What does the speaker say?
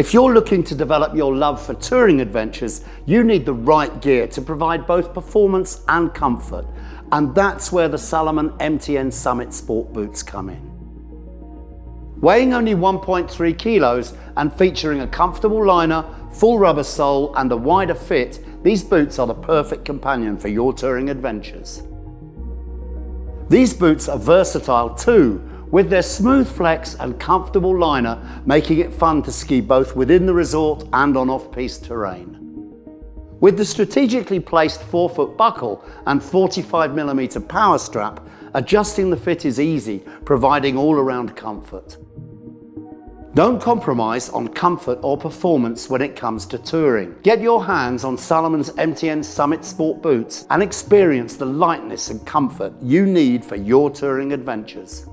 If you're looking to develop your love for touring adventures, you need the right gear to provide both performance and comfort. And that's where the Salomon MTN Summit Sport boots come in. Weighing only 1.3 kilos and featuring a comfortable liner, full rubber sole and a wider fit, these boots are the perfect companion for your touring adventures. These boots are versatile too, with their smooth flex and comfortable liner making it fun to ski both within the resort and on off-piste terrain. With the strategically placed forefoot buckle and 45mm power strap, adjusting the fit is easy, providing all-around comfort. Don't compromise on comfort or performance when it comes to touring. Get your hands on Salomon's MTN Summit Sport boots and experience the lightness and comfort you need for your touring adventures.